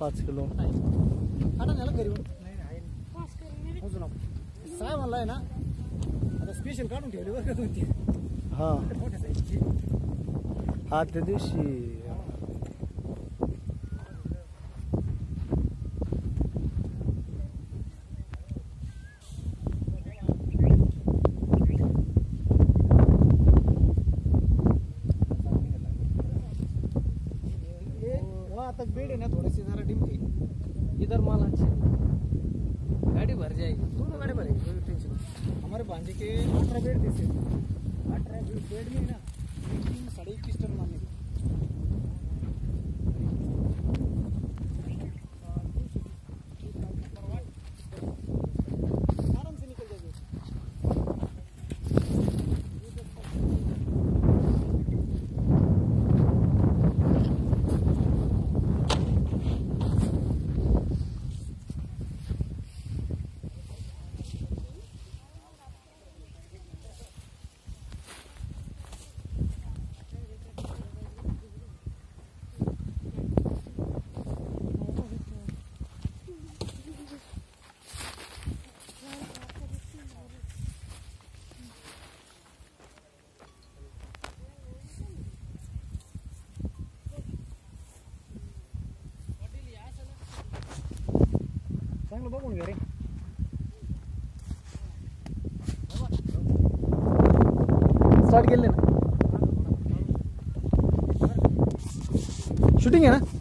पाच किलो. आता झालं घरी साय म्हणला आहे ना आता स्पेशल काढून ठेवले बरं का तीन हा. हा त्या दिवशी हो तक बेड है ना थोडेसे जरा डिमते इधर माल अच्छे गाड़ी भर जाएगी. दोनों गाड़ी भरेगी कोई टेंशन हमारे भांजे के अठारह बेड थे. अठारह बेड में ना साढ़े इक्कीस टन माने Yang lu bangun garing. Start gelin. Shooting ya na?